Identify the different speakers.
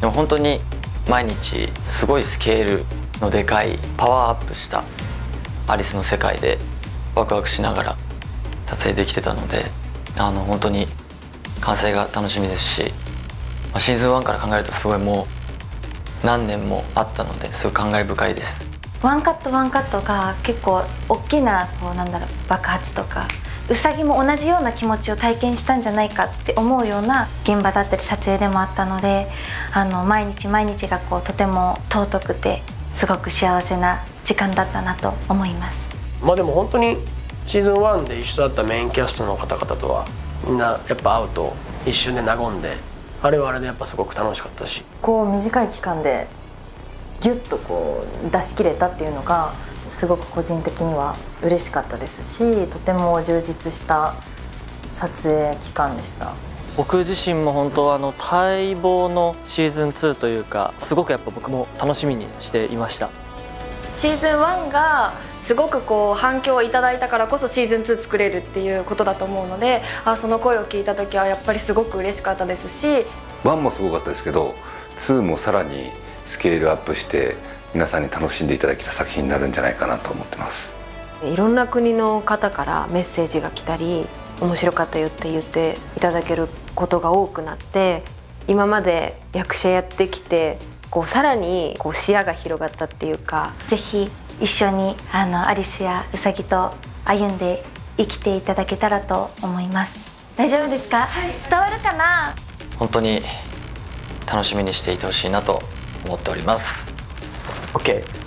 Speaker 1: でも本当に毎日すごいスケールのでかいパワーアップしたアリスの世界でワクワクしながら撮影できてたのであの本当に完成が楽しみですし、まあ、シーズン1から考えるとすごいもう何年もあったのですごい感慨深いです。
Speaker 2: ワンカットワンカットが結構大きなこうなんだろう爆発とかウサギも同じような気持ちを体験したんじゃないかって思うような現場だったり撮影でもあったのであの毎日毎日がこうとても尊くてすごく幸せな時間だったなと思います。
Speaker 3: まあでも本当にシーズン1で一緒だったメインキャストの方々とはみんなやっぱ会うと一瞬で和んであれはあれでやっぱすごく楽しかったし。
Speaker 4: こう短い期間でギュッとこう出し切れたっていうのがすごく個人的には嬉しかったですしとても充実した撮影期間でした。
Speaker 5: 僕自身も本当あの待望のシーズン2というかすごくやっぱ僕も楽しみにしていました。
Speaker 6: シーズン1がすごくこう反響をいただいたからこそシーズン2作れるっていうことだと思うのであその声を聞いた時はやっぱりすごく嬉しかったですし。
Speaker 7: 1もすごかったですけど2もさらにスケールアップして皆さんに楽しんでいただける作品になるんじゃないかなと思ってます。
Speaker 8: いろんな国の方からメッセージが来たり面白かったよって言っていただけることが多くなって今まで役者やってきてこうさらにこう視野が広がったっていうか
Speaker 2: ぜひ一緒にあのアリスやウサギと歩んで生きていただけたらと思います。大丈夫ですか、はい、伝わるかな？
Speaker 1: 本当に楽しみにしていてほしいなと思っております
Speaker 3: Okay.